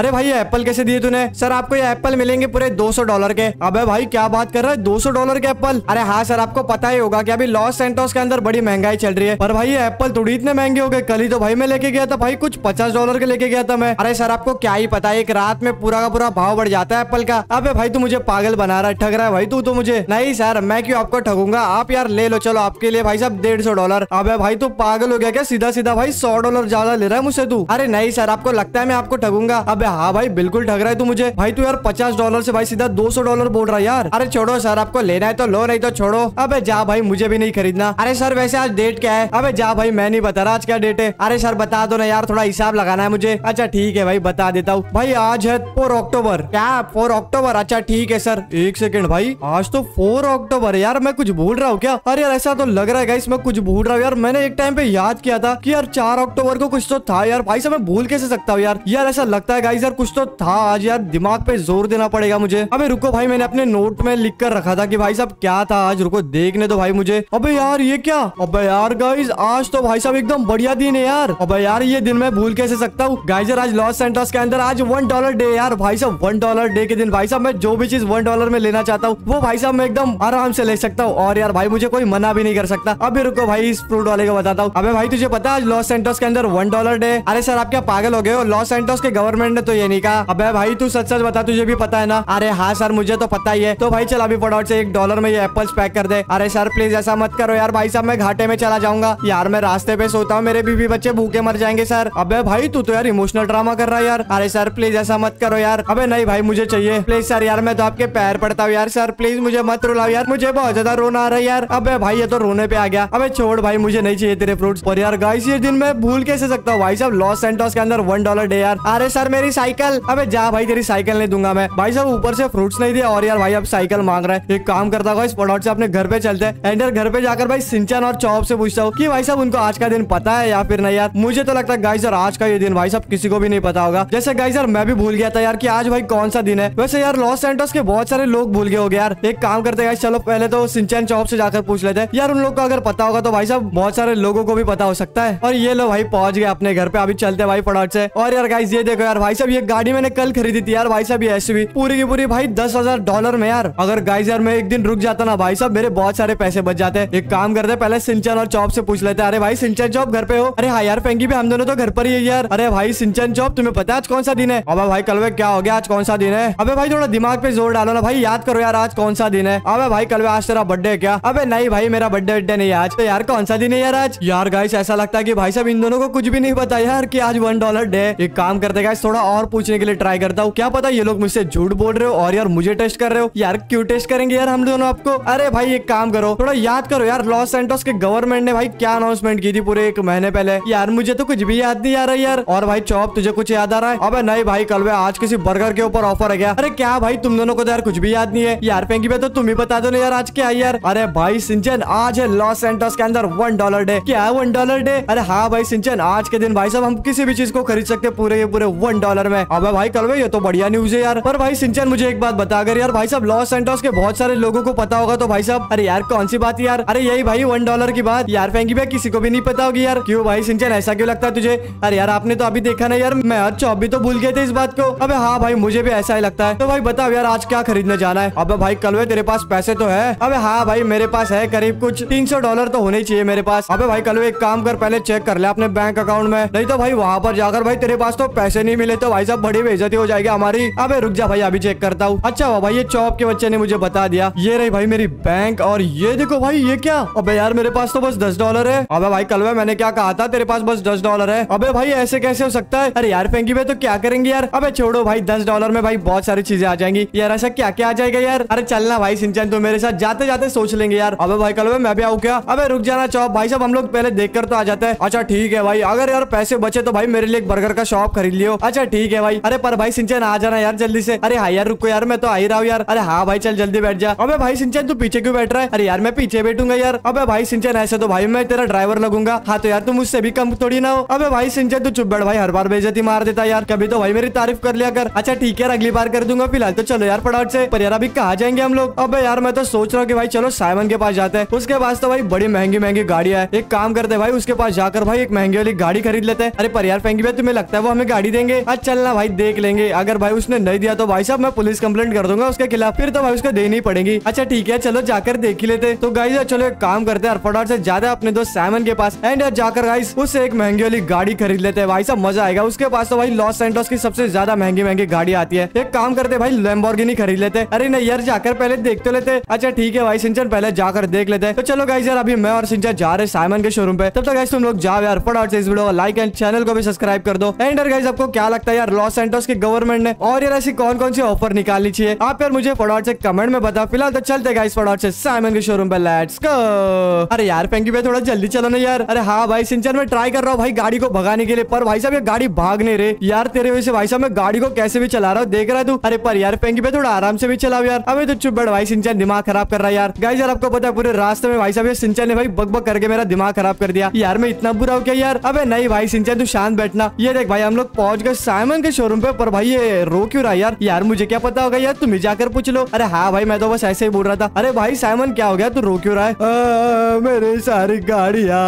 अरे भाई एप्पल कैसे दिए तूने? सर, आपको ये एप्पल मिलेंगे पूरे 200 डॉलर के। अबे भाई, क्या बात कर रहा है? 200 डॉलर के एप्पल अरे हाँ सर, आपको पता ही होगा कि अभी लॉस सेंटोस के अंदर बड़ी महँगाई चल रही है। पर भाई, ये एप्पल थोड़ी इतने महँगे हो गए। कल ही तो भाई मैं लेके गया था भाई, कुछ पचास डॉलर के लेके गया था मैं। अरे सर, आपको क्या ही पता है एक रात में पूरा का पूरा भाव बढ़ जाता है एप्पल का। अब भाई, तू मुझे पागल बना रहा है, ठग रहा है भाई तू तो मुझे। नहीं सर, मैं क्यों आपको ठगूँगा? आप यार ले लो, चलो, आपके लिए भाई साहब डेढ़ सौ डॉलर। अब भाई, तू पागल हो गया क्या? सीधा सीधा भाई, सौ डॉलर ज़्यादा ले रहा है मुझसे तू। अरे नहीं सर, आपको लगता है मैं आपको ठगूँगा? अबे हाँ भाई, बिल्कुल ठग रहा है तू मुझे। भाई, तू यार पचास डॉलर से भाई सीधा दो सौ डॉलर बोल रहा है यार। अरे छोड़ो सर, आपको लेना है तो लो, नहीं तो छोड़ो। अबे जा भाई, मुझे भी नहीं खरीदना। अरे सर, वैसे आज डेट क्या है? अबे जा भाई, मैं नहीं बता रहा आज क्या डेट है। अरे सर, बता दो ना यार, थोड़ा हिसाब लगाना है मुझे। अच्छा ठीक है भाई, बता देता हूँ। भाई, आज है फोर अक्टूबर। क्या? Four October? अच्छा ठीक है सर। एक सेकेंड भाई, आज तो फोर अक्टूबर यार, मैं कुछ भूल रहा हूँ क्या? अरे यार, ऐसा तो लग रहा है गाइस मैं कुछ भूल रहा हूँ यार। मैंने एक टाइम पे याद किया था कि यार चार अक्टूबर को कुछ तो था यार। भाई साहब, मैं भूल कैसे सकता हूँ यार? यार, ऐसा लगता है गाइस यार कुछ तो था आज यार, दिमाग पे ज़ोर देना पड़ेगा मुझे। अबे रुको भाई, मैंने अपने नोट में लिख कर रखा था कि भाई साहब क्या था आज, रुको देखने दो भाई मुझे। अबे यार, ये क्या? अबे यार गाइस आज तो भाई साहब एकदम बढ़िया दिन है यार। अबे यार, ये दिन मैं भूल कैसे सकता हूँ? गाइजर आज लॉस सेंटर्स के अंदर आज वन डॉलर डे यार। भाई साहब वन डॉलर डे के दिन, भाई साहब, मैं जो भी चीज़ वन डॉलर में लेना चाहता हूँ, वो भाई साहब मैं एकदम आराम से ले सकता हूँ। और यार, भाई, मुझे कोई मना भी नहीं कर सकता। अभी रुको भाई, इस फ्रूट वाले को बताता हूँ। अबे भाई, तुझे पता आज लॉस सेंटर्स के अंदर वन डॉलर डे अरे सर, आप क्या पागल हो गए हो? लॉस सेंटर्स के गवर्नमेंट ने तो ये नहीं कहा। अबे भाई, तू सच सच बता, तुझे भी पता है ना? अरे हाँ सर, मुझे तो पता ही है। तो भाई, चल अभी फटाफट से एक डॉलर में ये एप्पल्स पैक कर दे। अरे सर प्लीज़ ऐसा मत करो यार, भाई साहब, मैं घाटे में चला जाऊँगा। यार, मैं रास्ते पे सोता हूँ, मेरे बीवी बच्चे भूखे मर जाएँगे सर। अबे भाई, तू तो यार इमोशनल ड्रामा कर रहा है यार। अरे सर प्लीज़ ऐसा मत करो यार। अबे नहीं भाई, मुझे चाहिए। प्लीज़ सर, यार, मैं तो आपके पैर पड़ता हूँ यार, सर। प्लीज़ मुझे मत रुलाओ यार, मुझे बहुत ज़्यादा रोना आ रहा है यार। अबे भाई, ये तो रोने पे आ गया। अबे छोड़ भाई, मुझे नहीं चाहिए तेरे फ्रूट्स पर यार गाइस ये दिन मैं भूल कैसे सकता हूँ? भाई साहब लॉस सेंटोस के अंदर वन डॉलर डे यार। अरे सर, मेरी साइकिल। अबे जा भाई, तेरी साइकिल नहीं दूँगा मैं। भाई साहब, ऊपर से फ्रूट्स नहीं दिया और यार भाई अब साइकिल मांग रहा है। एक काम करता हूँ फटाफट से अपने घर पे चलते हैं। एंड घर पे जाकर भाई सिंचन और चौप से पूछता हूँ कि भाई साहब, उनको आज का दिन पता है या फिर नहीं यार? मुझे तो लगता है गाइस यार, आज का ये दिन भाई साहब किसी को भी नहीं पता होगा। जैसे गाइस सर मैं भी भूल गया था यार कि आज भाई कौन सा दिन है? वैसे यार लॉस सेंटोस के बहुत सारे लोग भूल गए हो गए यार। एक काम करते गाइस चलो, पहले तो सिंचन चौप से जाकर पूछ लेते हैं। यार, उन लोग को अगर पता होगा तो भाई साहब, बहुत सारे लोगों को भी पता हो सकता है। और ये लो भाई, पहुँच गए अपने घर पे, अभी चलते भाई फटाफट से। और यार गाइस ये देखो यार, भाई साहब, ये गाड़ी मैंने कल खरीदी थी यार भाई साहब, ये एसयूवी पूरी की पूरी भाई दस हज़ार डॉलर में यार। अगर गाइस यार, मैं एक दिन रुक जाता ना भाई साहब, मेरे बहुत सारे पैसे बच जाते एक काम करते पहले सिंचन और चौप से पूछ लेते अरे भाई, सिंचन चौप घर पे हो? अरे हाँ यार फेंगी भी हम दोनों तो घर पर ही है यार। अरे भाई, सिंचन चौप, तुम्हें पता है आज कौन सा दिन है? अब भाई कलवे क्या हो गया? आज कौन सा दिन है? अबे भाई, थोड़ा दिमाग पे ज़ोर डालो ना भाई, याद करो यार, आज कौन सा दिन है? अबे भाई कलवे आज तेरा बर्थडे क्या? अबे नहीं भाई, मेरा बर्थडे बर्थडे नहीं आज। तो यार, कौन सा दिन है यार आज? यार गाइस ऐसा लगता है कि भाई साहब, इन दोनों को कुछ भी नहीं पता यार, कि आज वन डॉलर डे एक काम करते गाइस थोड़ा और पूछने के लिए ट्राई करता हूँ। क्या पता ये लोग मुझसे झूठ बोल रहे हो और यार मुझे टेस्ट कर रहे हो। यार क्यों टेस्ट करेंगे यार हम दोनों आपको? अरे भाई एक काम करो, थोड़ा याद करो यार लॉस सेंटोस के गवर्नमेंट ने भाई क्या अनाउंसमेंट की थी पूरे एक महीने पहले? यार मुझे तो कुछ भी याद नहीं आ रहा यार। और भाई चौप तुझे कुछ याद आ रहा है? अब नहीं भाई, कल आज किसी बर्गर के ऊपर ऑफ़र है क्या? अरे क्या भाई, तुम दोनों को तो यार कुछ भी याद नहीं है। यार फेंकी पे तो तुम ही बता दो ना यार आज क्या यार। अरे भाई सिंचन, आज है लॉस सेंटोस के अंदर वन डॉलर डे क्या है वन डॉलर डे अरे हाँ भाई सिंचन, आज के दिन भाई साहब हम किसी भी चीज़ को खरीद सकते पूरे पूरे वन डॉलर में। अब भाई, कल ये तो बढ़िया न्यूज़ है यार। पर भाई, सिंचन मुझे एक बात बता, अगर यार भाई साहब लॉस सेंटोस के बहुत सारे लोगों को पता होगा तो भाई साहब, अरे यार, कौन सी बात यार? अरे यही भाई वन डॉलर की बात। यार फेंकी भाई, किसी को भी नहीं पता होगी यार। क्यों भाई, सिंचन, ऐसा क्यों लगता है तुझे? अरे यार, आपने तो अभी देखा ना यार, मैं आज चौबी तो भूल गए थे इस बात को। अबे हाँ भाई, मुझे भी ऐसा ही लगता है। तो भाई, बताओ यार, आज क्या खरीदने जाना है? अब भाई कलवे तेरे पास पैसे तो है। अब हाँ भाई, मेरे पास है करीब कुछ तीन सौ डॉलर तो होने चाहिए मेरे पास। अब भाई कलवे एक काम कर, पहले चेक कर ले अपने बैंक अकाउंट में। नहीं तो भाई, वहाँ पर जाकर भाई, तेरे पास तो पैसे नहीं मिले तो भाई साहब, बड़ी बेइज्जती हो जाएगी हमारी। अबे, रुक जा भाई, अभी चेक करता हूँ। अच्छा भाई, ये चौप के बच्चे ने मुझे बता दिया। ये रही भाई मेरी बैंक और ये देखो भाई, ये क्या? अबे यार, मेरे पास तो बस दस डॉलर है। अबे भाई कलवे मैंने क्या कहा था? तेरे पास बस दस डॉलर है। अबे भाई, ऐसे कैसे हो सकता है? अरे यार फेंकी में तो क्या करेंगे यार? अबे छोड़ो भाई, दस डॉलर में भाई बहुत सारी चीज़ें आ जाएँगी। यार, ऐसा क्या क्या आ जाएगा यार? अरे चलना भाई, सिंचन तो मेरे साथ जाते जाते सोच लेंगे यार। अबे भाई, कल मैं भी आऊँ क्या? अबे रुक जाना चौप। भाई साहब, हम लोग पहले देख तो आ जाते हैं। अच्छा ठीक है भाई, अगर यार पैसे बचे तो भाई मेरे लिए एक बर्गर का शॉप खरीद लियो। अच्छा ठीक है भाई। अरे, पर भाई सिंचन, आ जाना यार जल्दी से। अरे हाँ यार, रुको यार, मैं तो आ ही रहा हूँ यार। अरे हाँ भाई, चल जल्दी बैठ जा। अबे भाई सिंचन, तू पीछे क्यों बैठ रहा है? अरे यार, मैं पीछे बैठूँगा यार। अबे भाई सिंचन, ऐसे तो भाई मैं तेरा ड्राइवर लगूँगा। हाँ तो यार, तू मुझसे भी कम थोड़ी ना हो। अबे भाई सिंचन, तू चुप बैठ भाई, हर बार बेजती मार देता यार। कभी तो भाई मेरी तारीफ़ कर लिया कर। अच्छा ठीक है यार, अगली बार कर दूँगा, फ़िलहाल तो चलो यार फटाफट से। पर यार, अभी कहा जाएँगे हम लोग? अब यार, मैं तो सोच रहा हूँ भाई चलो साइमन के पास जाते हैं। उसके पास तो भाई बड़ी महँगी महँगी गाड़ियाँ है। एक काम करते भाई, उसके पास जाकर भाई एक महँगी वाली गाड़ी खरीद लेते हैं। अरे पर यार फेंगी भाई तुम्हें लगता है वो हमें गाड़ी देंगे? अच्छा चलना भाई, देख लेंगे। अगर भाई उसने नहीं दिया तो भाई साहब मैं पुलिस कंप्लेंट कर दूँगा उसके खिलाफ। फिर तो भाई उसको देनी पड़ेगी। अच्छा ठीक है, चलो जाकर देख ही लेते। तो गाइस यार चलो एक काम करते हैं। फटाफट से ज़्यादा अपने दोस्त सैमन के पास। एंड यार जाकर गाइस उससे एक महँगी वाली गाड़ी खरीद लेते हैं। भाई साहब, मज़ा आएगा। उसके पास तो भाई लॉस सेंटोस की सबसे ज़्यादा महँगी महँगी गाड़ी आती है। एक काम करते भाई लेम्बोर्गिनी खरीद लेते। अरे नहीं यार, जाकर पहले देख तो लेते। अच्छा ठीक है भाई सिंचन पहले जाकर देख लेते। तो चलो गाइस यार अभी मैं और सिंचन जा रहे साइमन के शोरूम पे। तब तक गाइस तुम लोग जाओ यार। फटाफट से इस वीडियो को लाइक एंड चैनल को भी सब्सक्राइब कर दो। एंड गाइस आपको क्या लगता है यार लॉस सेंटोस की गवर्नमेंट ने। और यार ऐसी कौन कौन सी ऑफ़र निकालनी चाहिए? आप यार मुझे फटाफट से कमेंट में बताओ। फ़िलहाल तो चलते गाइस फटाफट से। साइमन के शोरूम पे लेट्स गो अरे यार पेंकी भाई, थोड़ा जल्दी चलो ना यार। अरे हाँ भाई सिंचन में ट्राई कर रहा हूँ भाई गाड़ी को भगाने के लिए। पर भाई साहब, ये गाड़ी भाग नहीं रहे। यार तेरे वजह से भाई साहब, मैं गाड़ी को कैसे भी चला रहा हूँ, देख रहा है तू? अरे पर यार पेंकी भाई, थोड़ा आराम से भी चलाओ यार। अबे तो चुप बैठ भाई सिंचन दिमाग खराब कर रहा है यार। गाइस यार, आपको पता है, पूरे रास्ते में भाई साहब, ये सिंचन ने भाई बक करके मेरा दिमाग खराब कर दिया। यार, मैं इतना बुरा हूँ क्या यार? अबे नहीं भाई सिंचन तू शांत बैठना। ये देख भाई, हम लोग पहुँच गए साइमन के शोरूम पे पर भाई ये रो क्यों रहा यार? यार, मुझे क्या पता होगा यार, तुम्हें जाकर पूछ लो। अरे हाँ भाई, मैं तो बस ऐसे ही बोल रहा था। अरे भाई साइमन क्या हो गया? तू रो क्यों रहा है? मेरी सारी गाड़िया।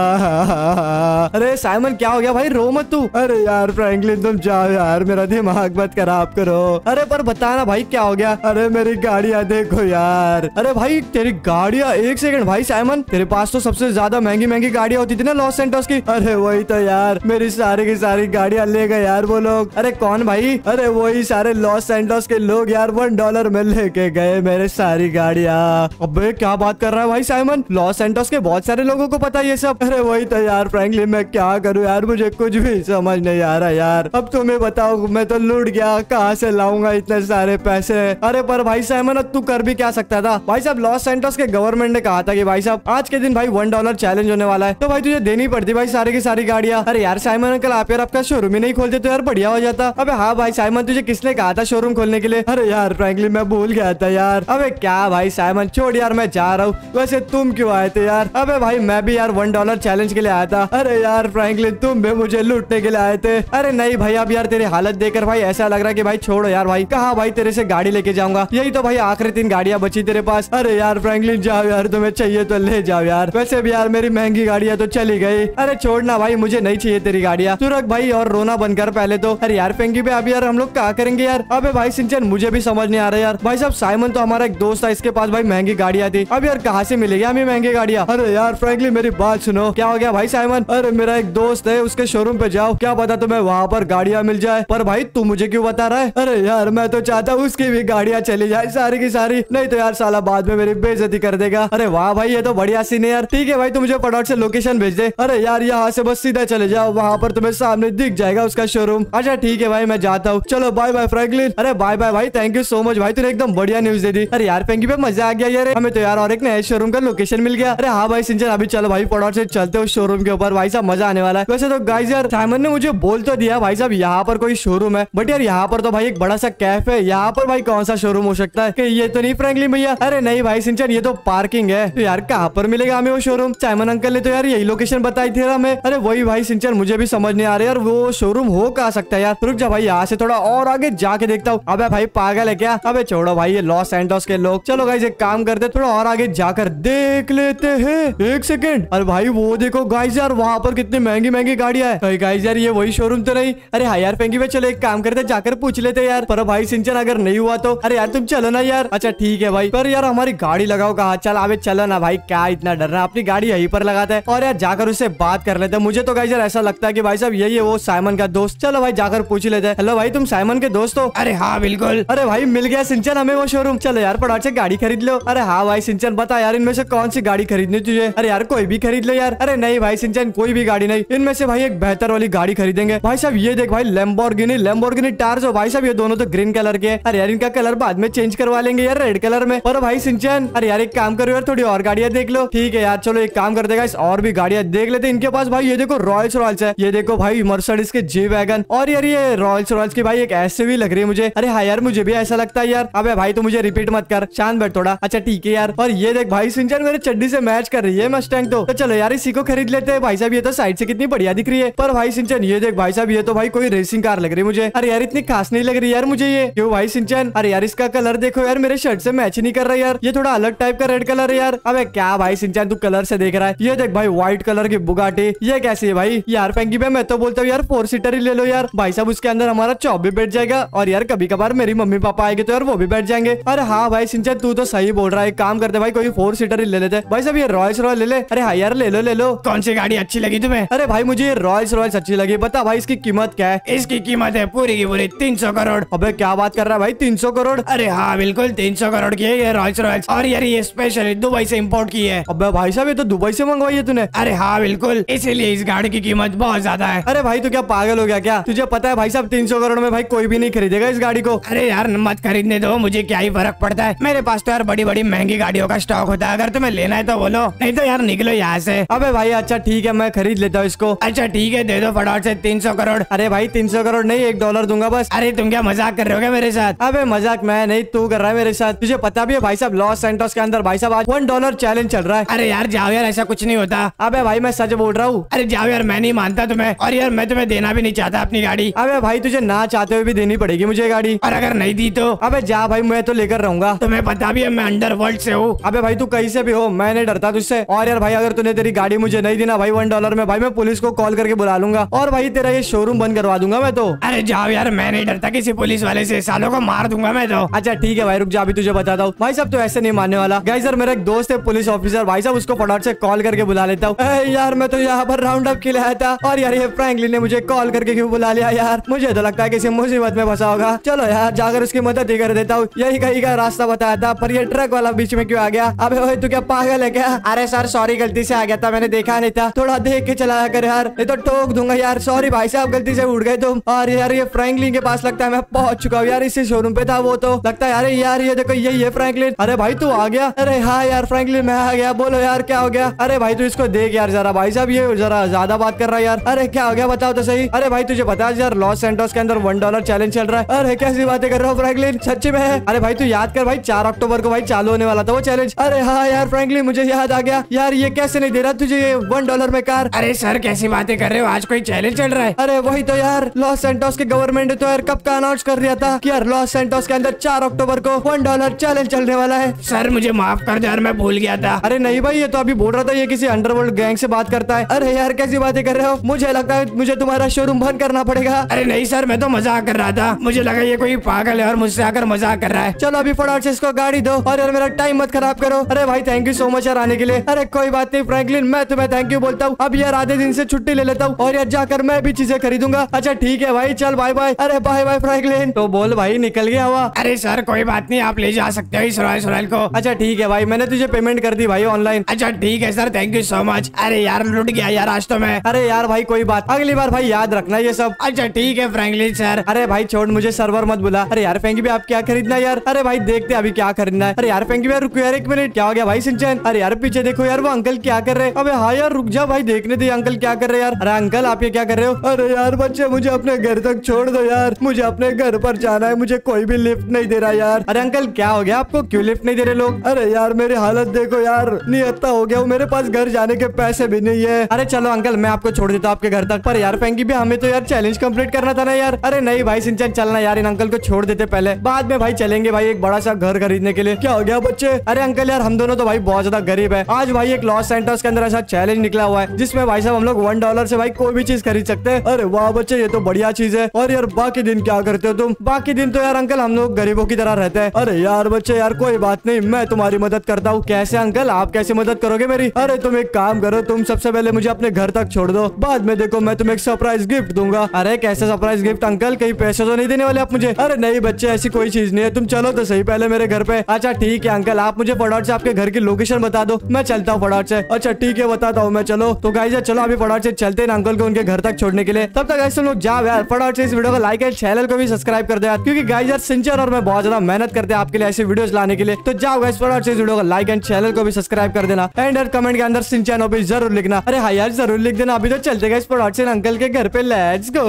अरे साइमन क्या हो गया भाई? रो मत तू। अरे यार फ्रैंकलिन तुम जाओ यार, मेरा दिमाग मत खराब करो। अरे पर बताना भाई, क्या हो गया? अरे मेरी गाड़िया देखो यार। अरे भाई, तेरी गाड़िया, एक सेकंड भाई साइमन तेरे पास तो सबसे ज़्यादा महँगी महँगी गाड़ियाँ होती थी ना लॉस सेंटोस की। अरे वही तो यार, मेरी सारी की सारी गाड़िया ले गए यार वो लोग। अरे कौन भाई? अरे वही सारे लॉस सेंटोस के लोग यार वन डॉलर में लेके गए मेरे सारी गाड़िया। अबे, क्या बात कर रहा है भाई साइमन लॉस सेंटोस के बहुत सारे लोगों को पता ये सब। अरे वही तो यार फ्रैंकली मैं क्या करूँ यार? मुझे कुछ भी समझ नहीं आ रहा यार। अब तुम्हें बताओ, मैं तो लूट गया। कहाँ से लाऊँगा इतने सारे पैसे? अरे पर भाई साइमन अब तू कर भी क्या सकता था? भाई साहब लॉस सेंटोस के गवर्नमेंट ने कहा था कि भाई साहब, आज के दिन भाई वन डॉलर चैलेंज होने वाला है। तो भाई तुझे देनी पड़ती भाई सारी की सारी गाड़ियाँ। अरे यार साइमन अंकल, आप यार, आपका शोरूम ही नहीं खोलते तो यार बढ़िया हो जाता। अबे हाँ भाई, साइमन, तुझे किसने कहा था शोरूम खोलने के लिए? अरे यार फ्रेंकली मैं भूल गया था यार। अबे क्या भाई, साइमन, छोड़ यार, मैं जा रहा हूँ। वैसे तुम क्यों आए थे यार? अबे भाई, मैं भी यार वन डॉलर चैलेंज के लिए आया था। अरे यार फ्रैंकली तुम भी मुझे लूटने के लिए आए थे। अरे नहीं भाई, अब यार तेरी हालत देखकर भाई ऐसा लग रहा है कि भाई छोड़ो यार भाई। कहा भाई, तेरे से गाड़ी लेके जाऊँगा। यही तो भाई आखिरी तीन गाड़ियाँ बची तेरे पास। अरे यार फ्रैंकलिन जाओ यार, तुम्हें चाहिए तो ले जाओ यार। वैसे भी यार, मेरी महँगी गाड़ियाँ तो चली गई। अरे छोड़ना भाई, मुझे नहीं चाहिए तेरी गाड़ियाँ। तू रख भाई और रोना बनकर पहले तो। अरे यार फेंकी पे अभी यार हम लोग कहा करेंगे यार? अबे भाई, सिंचन, मुझे भी समझ नहीं आ रहा यार। भाई साहब, साइमन तो हमारा एक दोस्त था, इसके पास भाई महँगी गाड़ियाँ थी। अब यार कहाँ से मिलेगी हमें महँगी गाड़ियाँ? अरे यार फ्रेंकली मेरी बात सुनो। क्या हो गया भाई, साइमन? अरे मेरा एक दोस्त है, उसके शोरूम पे जाओ। क्या पता तुम्हें वहाँ पर गाड़ियाँ मिल जाए। पर भाई, तू मुझे क्यों बता रहा है? अरे यार, मैं तो चाहता हूँ उसकी भी गाड़ियाँ चली जाए, सारी की सारी। नहीं तो यार, साला बाद में मेरी बेजती कर देगा। अरे वाह भाई, ये तो बढ़िया सीन है यार। ठीक है भाई, तू मुझे फटाफट से लोकेशन भेज दे। अरे यार, यहाँ से बस सीधा चले जाओ। वहाँ पर तुम्हें सामने दिख जाएगा उसका शोरूम अच्छा ठीक है भाई, मैं जाता हूँ। चलो बाय बाय फ्रैंकलिन अरे बाय बाय भाई थैंक यू सो मच भाई, तूने एकदम बढ़िया न्यूज़ दे दी। अरे यार फेंकी पे मज़ा आ गया यार। हमें तो यार और एक नए शोरूम का लोकेशन मिल गया। अरे हाँ भाई सिंचन अभी चलो भाई, फटाफट से चलते हो शोरूम के ऊपर। भाई साहब, मज़ा आने वाला है। वैसे तो गाइस यार साइमन ने मुझे बोल तो दिया, भाई साहब, यहाँ पर कोई शोरूम है। बट यार, यहाँ पर तो भाई एक बड़ा सा कैफ है। यहाँ पर भाई कौन सा शोरूम हो सकता है? ये तो नहीं फ्रैंकली भैया? अरे नहीं भाई सिंचन ये तो पार्किंग है। तो यार, कहाँ पर मिलेगा हमें वो शोरूम साइमन अंकल ने तो यार यही लोकेशन बताई थी हमें। अरे वही भाई सिंचन मुझे भी समझ नहीं आ रहा यार, वो शोरूम हो कहा सकता है यार? रुक जा भाई, यहाँ से थोड़ा और आगे जाके देखता हूँ। अबे भाई, पागल है क्या? अबे छोड़ो भाई, ये लॉस एंडोस के लोग। चलो गाइज़ एक काम करते थोड़ा और आगे जाकर देख लेते हैं। एक सेकेंड अरे भाई, वो देखो गाइज़ यार, वहाँ पर कितनी महँगी महँगी गाड़ियाँ है। गाइज़ यार, ये वही शोरूम तो नहीं। अरे हाँ यार फेंकी में चलो एक काम करते जाकर पूछ लेते यार। पर भाई, सिंचन अगर नहीं हुआ तो? अरे यार, तुम चलो ना यार। अच्छा ठीक है भाई। पर यार, हमारी गाड़ी लगाओ कहा? चल, अबे चलो ना भाई, क्या इतना डर रहा अपनी गाड़ी यहीं पर लगाते हैं। और यार, जाकर उससे बात कर लेते मुझे तो गाइज़ यार, ऐसा लगता है की भाई साहब, यही है वो साइमन का दोस्त। चलो भाई, जाकर पूछ लेते हैं। हेलो भाई तुम साइमन के दोस्त हो? अरे हाँ बिल्कुल। अरे भाई मिल गया सिंचन हमें वो शोरूम चलो यार फटाफट से गाड़ी खरीद लो। अरे हाँ भाई सिंचन बता यार इनमें से कौन सी गाड़ी खरीदनी तुझे? अरे यार कोई भी खरीद लो यार। अरे नहीं भाई सिंचन कोई भी गाड़ी नहीं। इनमें से भाई एक बेहतर वाली गाड़ी खरीदेंगे। भाई साहब ये देख भाई लेम्बोर्गिनी लेम्बोर्गिनी टार्स हो। भाई साहब ये दोनों तो ग्रीन कलर के अरे यार इनका कलर बाद में चेंज करवा लेंगे यार रेड कलर में। और भाई सिंचन अरे यार एक काम करो यार थोड़ी और गाड़ियाँ देख लो। ठीक है यार चलो एक काम कर देगा और भी गाड़ियाँ देख लेते इनके पास भाई ये देखो रॉयल्स रॉयल्स है। ये देखो भाई मर्सडीज के जी वैगन और यार ये रॉयल्स रॉयल्स की भाई एक ऐसे भी लग रही है मुझे। अरे हाँ यार मुझे भी ऐसा लगता है यार। अबे भाई तू मुझे रिपीट मत कर। शांत बैठ थोड़ा। अच्छा ठीक है यार। और ये देख भाई सिंचन मेरे चड्डी से मैच कर रही है मस्टैंग तो, तो चलो यार इसी को खरीद लेते हैं। भाई साहब ये तो साइड से कितनी बढ़िया दिख रही है। पर भाई सिंचन ये देख भाई साहब ये तो भाई कोई रेसिंग कार लग रही है मुझे। अरे यार इतनी खास नहीं लग रही यार मुझे ये। क्यों भाई सिंचन? अरे यार इसका कलर देखो यार मेरे शर्ट से मैच नहीं कर रहा यार। ये थोड़ा अलग टाइप का रेड कलर है यार। अबे क्या भाई सिंचन तू कलर से देख रहा है। ये देख भाई व्हाइट कलर की बुगाटी ये कैसी है भाई? यार पेंगी भाई मैं तो बोलता हूँ यार फोर सीटर ही ले लो यार। भाई साहब उसके अंदर हमारा चौप भी बैठ जाएगा और यार कभी कभार मेरी मम्मी पापा आएँगे तो यार वो भी बैठ जाएँगे। अरे हाँ भाई सिंचन तू तो सही बोल रहा है। काम करते भाई कोई फोर सीटर ही ले लेते भाई साहब ये रॉयल्स रॉयल ले ले। अरे हाँ यार ले लो ले लो। कौन सी गाड़ी अच्छी लगी तुम्हें? अरे भाई मुझे ये रॉयल्स रॉयल्स अच्छी लगी। बता भाई इसकी कीमत क्या है? इसकी कीमत है पूरी की पूरी तीन सौ करोड़। अबे क्या बात कर रहा है भाई तीन सौ करोड़? अरे हाँ बिल्कुल तीन सौ करोड़ की है ये रॉयल्स रॉयल्स और यार ये स्पेशल दुबई से इम्पोर्ट की है। अबे भाई साहब ये तो दुबई से मंगवाई है तूने। अरे हाँ बिल्कुल। इसीलिए इस गाड़ी की कीमत बहुत ज़्यादा है। अरे भाई तू क्या पागल हो गया क्या? तुझे पता है भाई साहब तीन सौ करोड़ में भाई कोई भी नहीं खरीदेगा इस गाड़ी को। अरे यार मत खरीदने दो मुझे क्या ही फ़र्क पड़ता है। मेरे पास तो यार बड़ी बड़ी महँगी गाड़ियों का स्टॉक होता है अगर तुम्हें लेना है तो बोलो नहीं तो यार निकलो यहाँ से। अबे भाई अच्छा ठीक है मैं खरीद लेता हूँ इसको। अच्छा ठीक है दे दो फटाफट से तीन सौ करोड़। अरे भाई तीन सौ करोड़ नहीं एक डॉलर दूँगा बस। अरे तुम क्या मज़ाक कर रहे हो मेरे साथ? अबे मज़ाक मैं नहीं तू कर रहा है मेरे साथ। तुझे पता भी है भाई साहब लॉस सेंटोस के अंदर भाई साहब आज वन डॉलर चैलेंज चल रहा है। अरे यार जाओ यार ऐसा कुछ नहीं होता। अबे भाई मैं सच बोल रहा हूँ। अरे जाओ यार मैं नहीं मानता तुम्हें। और यार मैं तुम्हें देना भी नहीं चाहता अपनी गाड़ी। अबे भाई तुझे ना चाहते हुए भी देनी पड़ेगी मुझे गाड़ी। और अगर नहीं दी तो? अबे जा भाई मैं तो लेकर रहूँगा। तुम्हें पता भी है मैं अंडर वर्ल्ड से हूँ। अबे भाई तू कहीं से भी हो मैं नहीं डरता तुझसे। और यार भाई अगर तूने तेरी गाड़ी मुझे नहीं देना भाई वन डॉलर में भाई मैं पुलिस को कॉल करके बुला लूँगा। और भाई तेरा ये शोरूम बंद करवा दूँगा मैं तो। अरे जाओ यार मैं नहीं डरता किसी पुलिस वाले से। सालों को मार दूँगा मैं तो। अच्छा ठीक है भाई रुक जा अभी तुझे बताता हूँ। भाई साहब तो ऐसे नहीं मानने वाला। गाइस सर मेरा एक दोस्त है पुलिस ऑफिसर भाई साहब उसको फटाफट से कॉल करके बुला लेता हूँ। यार मैं तो यहाँ पर राउंड अप के लिए आया था। और यार ये फ्रैंकलिन ने मुझे कॉल करके क्यों बुला लिया यार? मुझे तो लगता है किसी मुसीबत में फंसा होगा। चलो यार, जाकर उसकी मदद ही कर देता हूँ। यही कहीं का रास्ता बताया था, पर ये ट्रक वाला बीच में क्यों आ गया? अबे ओए, तू क्या पागल है क्या? अरे सर सॉरी गलती से आ गया था, मैंने देखा नहीं था। थोड़ा देख के चलाया कर यार ये तो ठोक दूँगा यार। सॉरी भाई साहब, गलती से उड़ गए तुम। और यार, ये फ्रैंकलिन के पास लगता है मैं पहुँच चुका हूँ यार, इसी शोरूम पे था वो तो। लगता है, अरे यार, ये देखो, यही है फ्रैंकलिन अरे भाई, तू आ गया? अरे हाँ यार फ्रैंकलिन मैं आ गया। बोलो यार, क्या हो गया? अरे भाई, तू इसको देख यार जरा। भाई साहब, ये जरा ज़्यादा बात कर रहा है यार। अरे क्या हो गया, बताओ तो सही। अरे भाई, तुझे है यार लॉस सेंटोस के अंदर वन डॉलर चैलेंज चल रहा है। अरे, कैसी बातें कर रहा हो, फ्रैंकलिन? सच्ची में है। अरे भाई, तू याद कर भाई, चार अक्टूबर को भाई चालू होने वाला था वो चैलेंज अरे हाँ यार, फ्रैंकलिन, मुझे याद आ गया। यार, ये कैसे नहीं दे रहा तुझे ये वन डॉलर में कार? अरे सर, कैसी बातें कर रहे हो? आज कोई चैलेंज चल रहा है। अरे वही तो यार, लॉस सेंटोस के गवर्नमेंट ने तो यार कब का अनाउंस कर दिया था यार लॉस सेंटोस के अंदर चार अक्टूबर को वन डॉलर चैलेंज चलने वाला है। सर, मुझे माफ़ कर दो यार, मैं भूल गया था। अरे नहीं भाई, ये तो अभी बोल रहा था ये किसी अंडरवर्ल्ड गैंग से बात करता है। अरे यार, कैसी बातें कर रहे हो? मुझे लगता है मुझे तुम्हारा शोरूम बंद करना पड़ेगा। अरे नहीं सर मैं तो मज़ाक कर रहा था। मुझे लगा ये कोई पागल है और मुझसे आकर मज़ाक कर रहा है। चलो अभी फटाफट से इसको गाड़ी दो और यार मेरा टाइम मत खराब करो। अरे भाई थैंक यू सो मच यार आने के लिए। अरे कोई बात नहीं फ्रैंकलिन मैं तुम्हें थैंक यू बोलता हूँ। अब यार आधे दिन से छुट्टी ले लेता हूँ और यार जाकर मैं भी चीज़ें खरीदूँगा। अच्छा ठीक है भाई चल बाय बाय अरे बाय बाय फ्रैंकलिन तो बोल भाई निकल गया हुआ। अरे सर कोई बात नहीं आप ले जा सकते हो इस रॉयल रॉयल को। अच्छा ठीक है भाई मैंने तुझे पेमेंट कर दी भाई ऑनलाइन अच्छा ठीक है sir thank you so much अरे यार लुट गया यार आज तो मैं। अरे यार भाई कोई बात। अगली बार भाई याद रखना ये सब। अच्छा ठीक है फ्रैंकलिन सर अरे भाई, छोड़, मुझे सर्वर मत बुला। अरे यार फेंकी भी आप क्या खरीदना है यार? अरे भाई, देखते अभी क्या खरीदना है। अरे यार फेंकी भी रुको यार एक मिनट क्या हो गया भाई, सिंचन? अरे यार, पीछे देखो यार, वो अंकल क्या कर रहे हैं? अबे हाँ यार, रुक जा भाई, देखने दे अंकल क्या कर रहे यार। अरे अंकल, आप ये क्या कर रहे हो? अरे यार, बच्चे, मुझे अपने घर तक छोड़ दो यार। मुझे अपने घर पर जाना है, मुझे कोई भी लिफ्ट नहीं दे रहा यार। अरे अंकल, क्या हो गया आपको? क्यों लिफ्ट नहीं दे रहे लोग? अरे यार, मेरी हालत देखो यार। नियत्ता हो गया मेरे पास घर जाने के पैसे भी नहीं है। अरे चलो अंकल, मैं आपको छोड़ देता हूँ आपके घर तक। पर यार फेंकी भी हमें तो यार चैलेंज करना था ना यार। अरे नहीं भाई, सिंचन चलना यार, इन अंकल को छोड़ देते पहले। बाद में भाई चलेंगे भाई एक बड़ा सा घर खरीदने के लिए। क्या हो गया बच्चे? अरे अंकल यार, हम दोनों तो भाई बहुत ज़्यादा गरीब है। आज भाई एक लॉस सेंटर्स के अंदर ऐसा चैलेंज निकला हुआ है, जिसमें भाई साहब हम लोग वन डॉलर से भाई कोई भी चीज़ खरीद सकते हैं। अरे वाह बच्चे, ये तो बढ़िया चीज़ है। और यार, बाकी दिन क्या करते हो तुम? बाकी दिन तो यार अंकल हम लोग गरीबों की तरह रहते हैं। अरे यार बच्चे, यार कोई बात नहीं, मैं तुम्हारी मदद करता हूँ। कैसे अंकल? आप कैसे मदद करोगे मेरी? अरे तुम एक काम करो, तुम सबसे पहले मुझे अपने घर तक छोड़ दो। बाद में देखो, मैं तुम्हें एक सरप्राइज़ गिफ्ट दूँगा। अरे कैसे सरप्राइज़ गिफ्ट अंकल कहीं पैसे तो नहीं देने वाले आप मुझे? अरे नहीं बच्चे, ऐसी कोई चीज़ नहीं है। तुम चलो तो सही, पहले मेरे घर पे। अच्छा ठीक है अंकल आप मुझे फटाफट से आपके घर की लोकेशन बता दो। मैं चलता हूँ फटाफट से। अच्छा ठीक है, बताता हूँ मैं, चलो। तो गाइज़ चलो, अभी फटाफट से चलते हैं अंकल को उनके घर तक छोड़ने के लिए। तब तक तुम लोग जाओ यार। फटाफट से इस वीडियो को लाइक एंड चैनल को भी सब्सक्राइब कर दे क्योंकि गाइज़ यार सिंचर और मैं बहुत ज़्यादा मेहनत करते हैं आपके लिए ऐसी वीडियो लाने के लिए। तो जाओ गाइज़ फटाफट से इस वीडियो को लाइक एंड चैनल को भी सब्सक्राइब कर देना। एंड यार कमेंट के अंदर सिंचन भी ज़रूर लिखना। अरे हाँ यार, ज़रूर लिख देना। अभी तो चलते गए फटाफट से अंकल के घर पे। लेट्स गो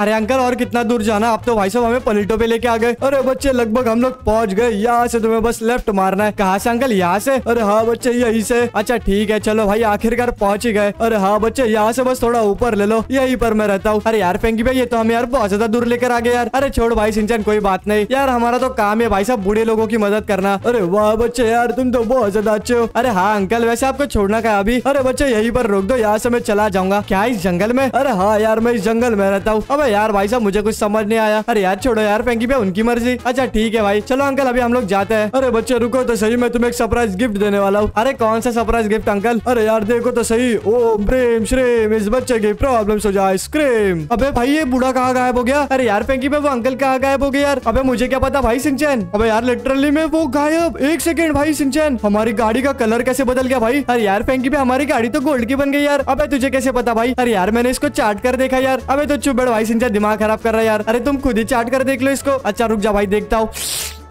अरे अंकल, और कितना दूर जाना? आप तो भाई साहब हमें पलटो पे लेके आ गए। अरे बच्चे, लगभग हम लोग पहुँच गए। यहाँ से तुम्हें बस लेफ़्ट मारना है। कहाँ से अंकल? यहाँ से? अरे हाँ बच्चे, यही से। अच्छा ठीक है, चलो भाई, आखिरकार पहुँच ही गए। अरे हाँ बच्चे, यहाँ से बस थोड़ा ऊपर ले लो। यहीं पर मैं रहता हूँ। अरे यार फेंकी भाई ये तो हम यार बहुत ज़्यादा दूर लेकर आ गए यार। अरे छोड़ भाई, सिंचन, कोई बात नहीं। यार, हमारा तो काम है भाई साहब, बूढ़े लोगों की मदद करना। अरे वाह बच्चे, यार, तुम तो बहुत ज़्यादा अच्छे हो। अरे हाँ अंकल, वैसे आपको छोड़ना का अभी? अरे बच्चे, यही पर रोक दो, यहाँ से मैं चला जाऊँगा। क्या, इस जंगल में? अरे हाँ यार, मैं इस जंगल में रहता हूँ। अबे यार भाई साहब, मुझे कुछ समझ नहीं आया। अरे यार, छोड़ो यार, फेंकी पे उनकी मर्ज़ी। अच्छा ठीक है भाई। चलो अंकल, अभी हम लोग जाते हैं। अरे बच्चे, रुको तो सही, मैं तुम्हें एक सरप्राइज़ गिफ्ट देने वाला हूँ। अरे कौन सा सरप्राइज़ गिफ्ट अंकल? अरे यार, देखो तो सही। ओम, प्रेम, श्रेम, इस बच्चे की प्रॉब्लम हो जाए स्क्रीम अबे भाई, ये बूढ़ा कहाँ गायब हो गया? अरे यार, फेंकी पे वो अंकल कहाँ गायब हो गया यार? अबे मुझे क्या पता भाई, सिंचन? अबे यार लिटरली में वो गायब। एक सेकेंड भाई, सिंचन। हमारी गाड़ी का कलर कैसे बदल गया भाई? अरे यार, फेंकी पे हमारी गाड़ी तो गोल्ड की बन गई यार। अबे तुझे कैसे पता भाई? अरे यार, मैंने इसको चाट कर देखा यार। अबे तो चुप बैठ भाई सिंह दिमाग खराब कर रहा है यार। अरे तुम खुद ही चाट कर देख लो इसको। अच्छा रुक जा भाई, देखता हूँ।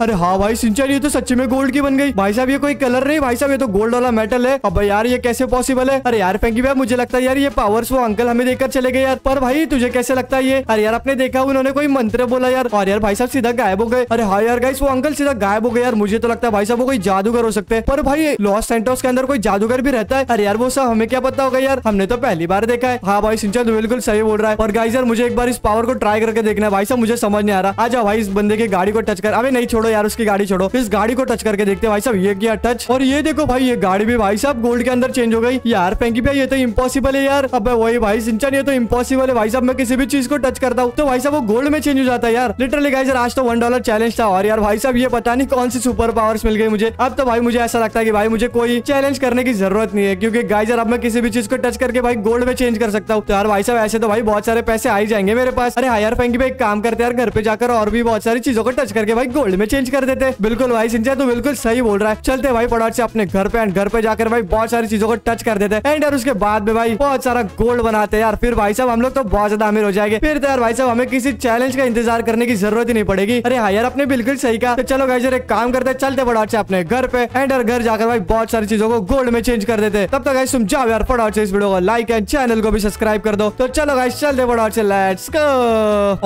अरे हाँ भाई सिंचन ये तो सच्ची में गोल्ड की बन गई। भाई साहब, ये कोई कलर नहीं, भाई साहब, ये तो गोल्ड वाला मेटल है। अब यार, ये कैसे पॉसिबल है? अरे यार फेंकी भाई, मुझे लगता है यार, ये पावर्स वो अंकल हमें देकर चले गए यार। पर भाई, तुझे कैसे लगता है ये? अरे यार, आपने देखा, उन्होंने कोई मंत्र बोला यार। और यार, भाई साहब, सीधा गायब हो गए। अरे हाँ यार गाइस वो अंकल सीधा गायब हो गए यार। मुझे तो लगता है भाई साहब, वो कोई जादूगर हो सकते हैं। पर भाई लॉस सेंटोस के अंदर कोई जादूगर भी रहता है। अरे यार, वो सब हमें क्या पता होगा यार? हमने तो पहली बार देखा है। हाँ भाई सिंचन तो बिल्कुल सही बोल रहा है। और गाइस यार, मुझे एक बार इस पावर को ट्राई करके देखना है। भाई साहब, मुझे समझ नहीं आ रहा। आ जाओ भाई, इस बंदे की गाड़ी को टच कर। अभी नहीं छोड़ो यार, उसकी गाड़ी छोड़ो। इस गाड़ी को टच करके देखते भाई साहब, ये किया टच और ये देखो भाई, ये गाड़ी भी भाई साहब गोल्ड के अंदर चेंज हो गई। यार फेंकी भाई ये तो इम्पॉसिबल है यार। अब वही भाई, सिंचन, ये तो इम्पॉसिबल है भाई साहब। मैं किसी भी चीज़ को टच करता हूँ। तो भाई साहब, वो गोल्ड में चेंज हो जाता है यार। लिटरली गाइस आज तो वन डॉलर चैलेंज था और यार भाई साहब, ये पता नहीं कौन सी सुपर पावर्स मिल गई मुझे। अब तो भाई मुझे ऐसा लगता है कि भाई, मुझे कोई चैलेंज करने की ज़रूरत नहीं है। क्योंकि गाइस यार, अब मैं किसी भी चीज़ को टच करके भाई गोल्ड में चेंज कर सकता हूँ। तो यार भाई साहब, ऐसे तो भाई बहुत सारे पैसे आ ही जाएँगे मेरे पास। अरे हाँ यार फेंकी भाई एक काम करते यार, घर पे जाकर और भी बहुत सारी चीज़ों को टच करके भाई गोल्ड में चेंज कर देते। बिल्कुल भाई सिंचन तो बिल्कुल सही सही बोल रहा है। चलते भाई फटाफट से अपने घर पे एंड घर पे जाकर भाई बहुत सारी चीज़ों को टच कर देते। एंड यार उसके बाद में भाई बहुत सारा गोल्ड बनाते यार। फिर भाई साहब हम लोग तो बहुत ज़्यादा अमीर हो जाएँगे। फिर तो यार भाई साहब हमें किसी चैलेंज का इंतज़ार करने की ज़रूरत ही नहीं पड़ेगी। अरे हाँ यार अपने बिल्कुल सही कहा। तो चलो भाई एक काम करते चलते फटाफट से अपने घर पे एंड यार घर जाकर भाई बहुत सारी चीज़ों को गोल्ड में चेंज कर देते। तब तक गाइस तुम जाओ यार फटाफट से इस वीडियो को लाइक एंड चैनल को भी सब्सक्राइब कर दो। तो चलो गाइस चलते फटाफट से let's go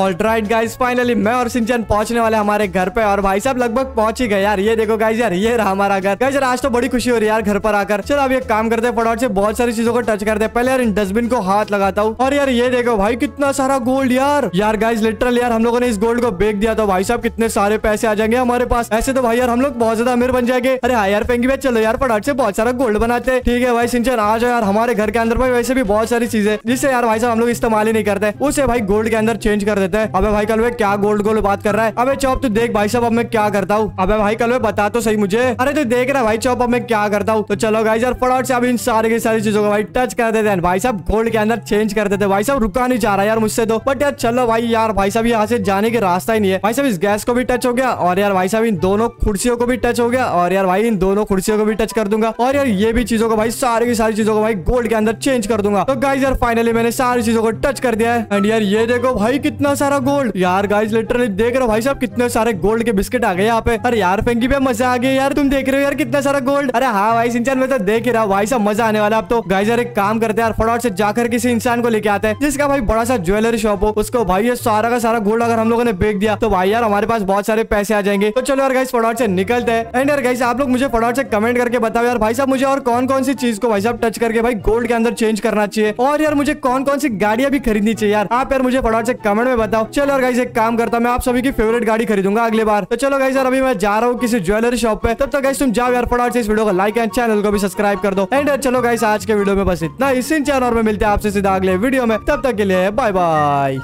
alright guys finally मैं और सिंचन पहुँचने वाले हमारे घर पे। और भाई साहब, लगभग पहुँच ही गए यार। ये देखो गाइस यार, ये रहा हमारा घर। यार, आज तो बड़ी खुशी हो रही है यार घर पर आकर। चलो, अब ये काम करते हैं, फटाफट से बहुत सारी चीज़ों को टच करते हैं। पहले यार इन डस्टबिन को हाथ लगाता हूँ। और यार, ये देखो भाई, कितना सारा गोल्ड यार। यार गाइस लिटरल यार, हम लोगों ने इस गोल्ड को बेच दिया तो भाई साहब, कितने सारे पैसे आ जाएँगे हमारे पास। ऐसे तो भाई यार, हम लोग बहुत ज़्यादा अमीर बन जाएँगे। अरे हाँ यार पेंगी भाई। चलो यार, फटाफट से बहुत सारा गोल्ड बनाते ठीक है भाई, सिंचन, आ जाओ यार, हमारे घर के अंदर भाई, वैसे भी बहुत सारी चीज़ें जिससे यार भाई साहब, हम लोग इस्तेमाल ही नहीं करते। उसे भाई गोल्ड के अंदर चेंज कर देते हैं। अबे भाई, कल क्या गोल्ड गोल्ड बात कर रहा है? अबे चौप, तू देख भाई साहब, अब मैं क्या करता हूँ? अबे भाई, कल मैं बता तो सही मुझे। अरे तू देख रहा भाई चौप, अब मैं क्या करता हूँ? तो चलो गाइस यार फटाफट से अब इन सारी की सारी चीज़ों को भाई टच कर देते हैं। भाई साहब गोल्ड के अंदर चेंज कर देते भाई साहब, रुका नहीं जा रहा यार मुझसे तो। बट यार चलो भाई यार, भाई साहब, यहाँ से जाने के रास्ता ही नहीं है। भाई साहब, इस गैस को भी टच हो गया। और यार भाई साहब, इन दोनों कुर्सियों को भी टच हो गया। और यार भाई, इन दोनों कुर्सियों को भी टच कर दूँगा। और यार ये भी चीज़ों को भाई, सारी की सारी चीज़ों को भाई गोल्ड के अंदर चेंज कर दूँगा। तो गाइज़ यार फाइनली मैंने सारी चीज़ों को टच कर दिया है। एंड यार ये देखो भाई कितना सारा गोल्ड यार गाइज़ लिटरली देख रहे हो भाई साहब, कितने सारे गोल्ड के बिस्किट आ गए यहाँ पे। अरे यार फेंकी पे मज़ा आ गया यार। तुम देख रहे हो यार कितना सारा गोल्ड अरे हाँ भाई सिंचन में तो देख ही रहा भाई साहब, मज़ा आने वाला अब तो। गाइजर एक काम करते हैं यार, फटाफट से जाकर किसी इंसान को लेके आते हैं। जिसका भाई बड़ा सा ज्वेलरी शॉप हो, उसको भाई ये सारा का सारा गोल्ड अगर हम लोगों ने बेच दिया तो भाई यार हमारे पास बहुत सारे पैसे आ जाएँगे। तो चलो यार गाइस फटाफट से निकलते हैं। एंड यार गाइस आप लोग मुझे फटाफट से कमेंट करके बताओ यार, भाई साहब, मुझे और कौन कौन सी चीज़ को भाई साहब टच करके भाई गोल्ड के अंदर चेंज करना चाहिए? और यार मुझे कौन कौन सी गाड़ियाँ भी खरीदनी चाहिए यार? आप यार मुझे फटाफट से कमेंट में बताओ। चलो यार गाइस एक काम करता मैं, आप सभी की फेवरेट गाड़ी खरीदूँगा अगले बार। तो चलो गाइस यार अभी मैं जा रहा हूँ किसी ज्वेलरी शॉप पे। तब तक गाइस तुम जाओ यार फटाफट से इस वीडियो को लाइक एंड चैनल को भी सब्सक्राइब कर दो। एंड चलो गाइस आज के वीडियो में बस इतना इसी चैनल में मिलते हैं आपसे सीधा अगले वीडियो में। तब तक के लिए बाय बाय